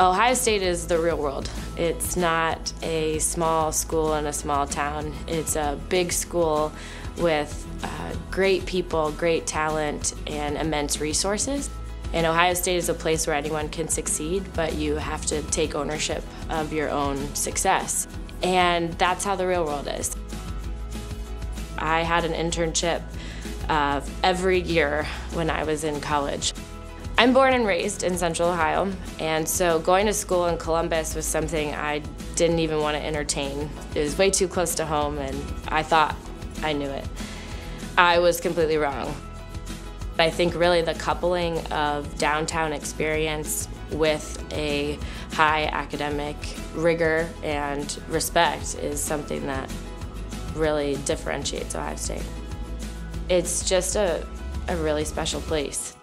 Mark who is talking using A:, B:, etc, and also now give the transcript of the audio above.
A: Ohio State is the real world. It's not a small school in a small town. It's a big school with uh, great people, great talent, and immense resources. And Ohio State is a place where anyone can succeed, but you have to take ownership of your own success. And that's how the real world is. I had an internship uh, every year when I was in college. I'm born and raised in Central Ohio, and so going to school in Columbus was something I didn't even want to entertain. It was way too close to home, and I thought I knew it. I was completely wrong. I think really the coupling of downtown experience with a high academic rigor and respect is something that really differentiates Ohio State. It's just a, a really special place.